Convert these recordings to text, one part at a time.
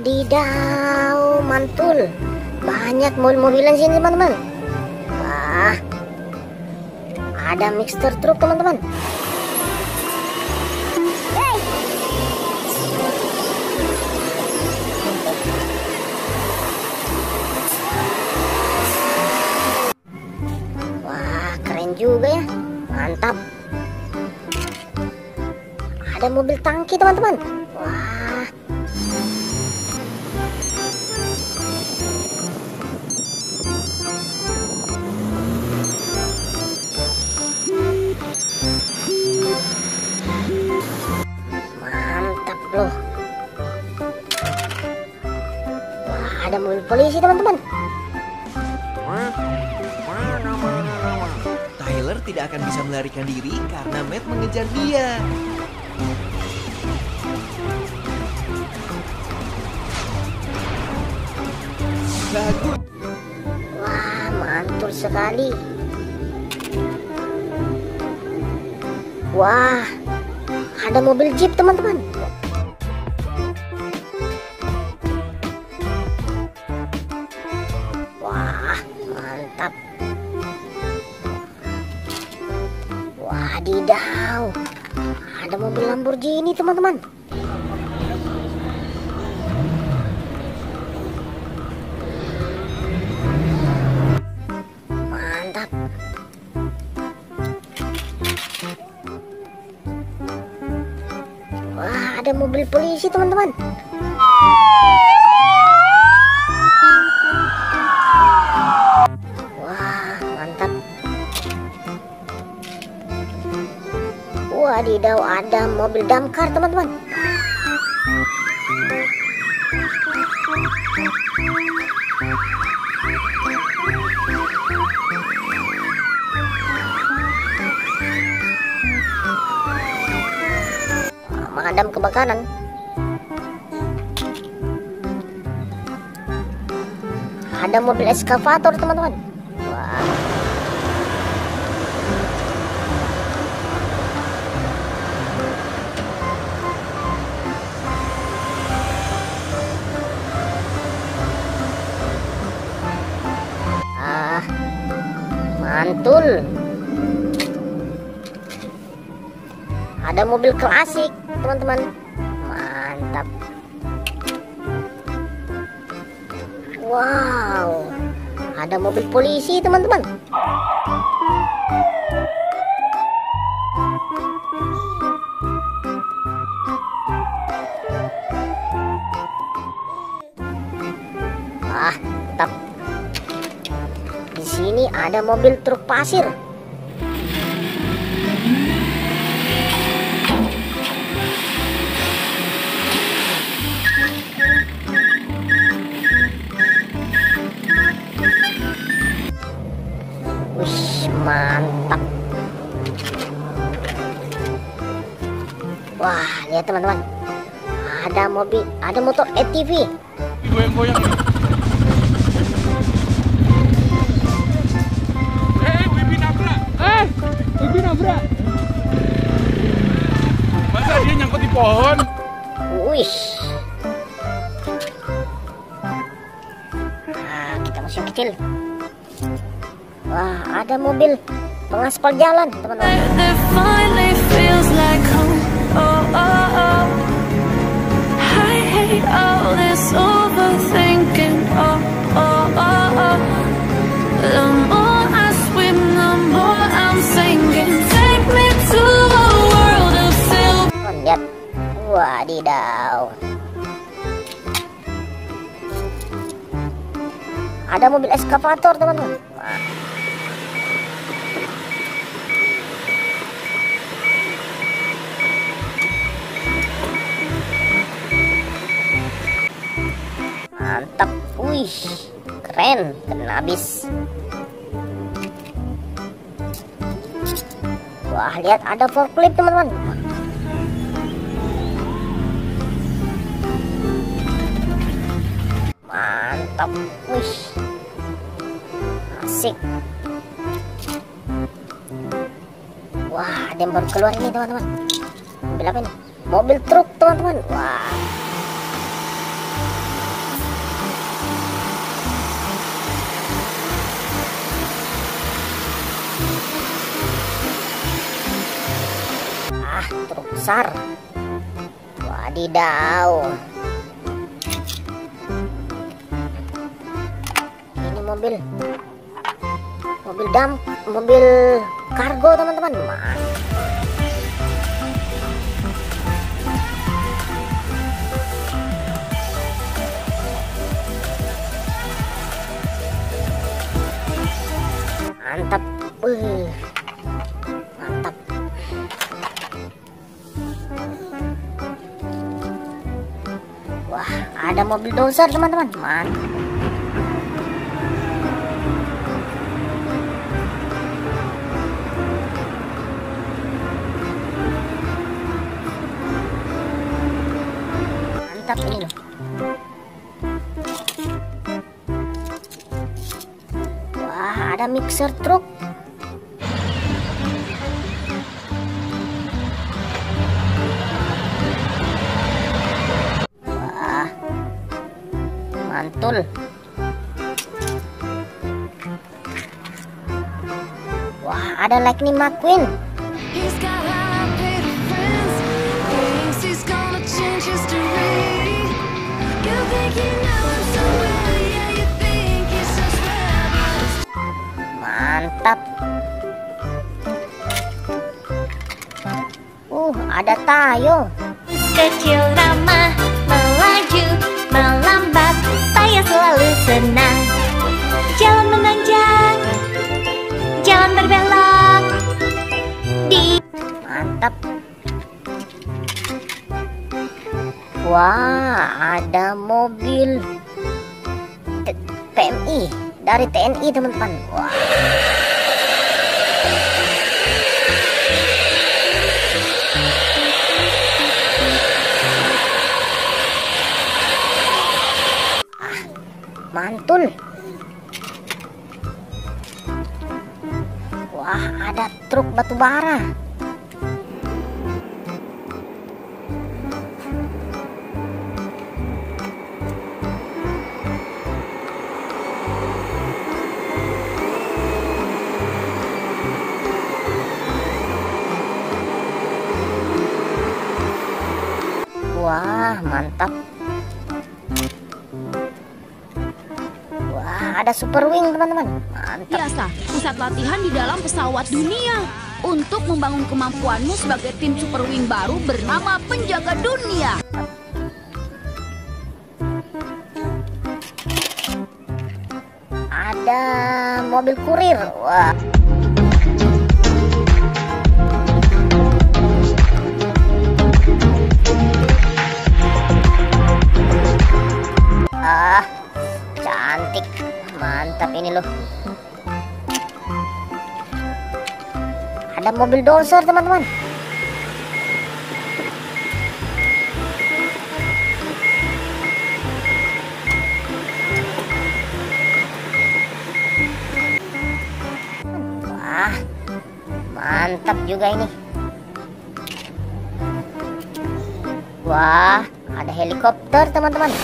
Wadidaw, mantul. Banyak mobil-mobilan sini, teman-teman. Wah. Ada mixer truk, teman-teman. Wah, keren juga ya. Mantap. Ada mobil tangki, teman-teman. Wah. Mobil polisi, teman-teman. Tyler tidak akan bisa melarikan diri karena Matt mengejar dia. Bagus. Wah, mantul sekali. Wah, ada mobil jeep, teman-teman. Wadidaw. Ada mobil Lamborghini, teman-teman. Mantap. Wah, ada mobil polisi, teman-teman. Wadidaw, ada mobil damkar, teman-teman. Mengadam kebakaran. Ada mobil eskavator, teman-teman. Wah. Mantul. Ada mobil klasik, teman-teman. Mantap. Wow. Ada mobil polisi, teman-teman. Mobil truk pasir. Mantap. Wah, lihat teman-teman. Ada mobil, ada motor ATV. goyang-goyang Wibi nabrak. Masa dia nyangkut di pohon? Wih. Nah, kita musim kecil. Wah, ada mobil pengaspal jalan, teman-teman. Ada mobil eskavator, teman-teman. Mantap. Wih, keren. Keren habis. Wah, lihat ada forklift, teman-teman. Mantap. Wih asik. Wah ada yang baru keluar ini teman-teman. Mobil apa ini? Mobil truk teman-teman. Wah. Ah truk besar. Wadidaw. Ini mobil. Mobil dam, mobil kargo teman-teman. Ma- Mantap. Wih. Mantap. Wah, ada mobil dozer teman-teman. Mantap. Mantap ini loh. Wah, ada mixer truk. Wah, mantul. Wah, ada Lightning McQueen. Mantap. Uh, ada Tayo. Kecil ramah, melaju, melambat, Tayo selalu senang. Jalan menanjak, jalan berbelok. Di Mantap. Wah, ada mobil PMI dari TNI teman-teman. Wah. Ah, mantul. Wah, ada truk batu bara. Mantap. Wah, ada super wing, teman-teman. Mantap. Biasa, pusat latihan di dalam pesawat dunia untuk membangun kemampuanmu sebagai tim Super Wing baru bernama Penjaga Dunia. Ada mobil kurir. Wah. Loh. Ada mobil dozer, teman-teman. Wah, mantap juga ini. Wah, ada helikopter teman-teman.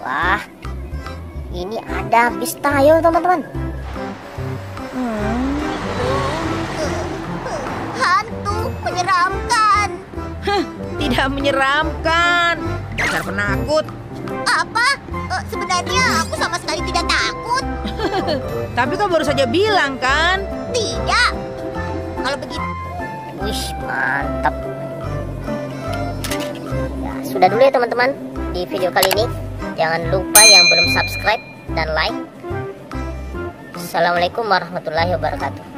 Wah, ini ada bis tayo teman-teman. Hantu menyeramkan. Tidak menyeramkan. Dasar penakut. Apa? Eh, sebenarnya aku sama sekali tidak takut. Tapi kau baru saja bilang kan? Tidak. Kalau begitu, Wih, mantap. Ya, sudah dulu ya teman-teman di video kali ini. Jangan lupa yang belum subscribe dan like. Assalamualaikum warahmatullahi wabarakatuh.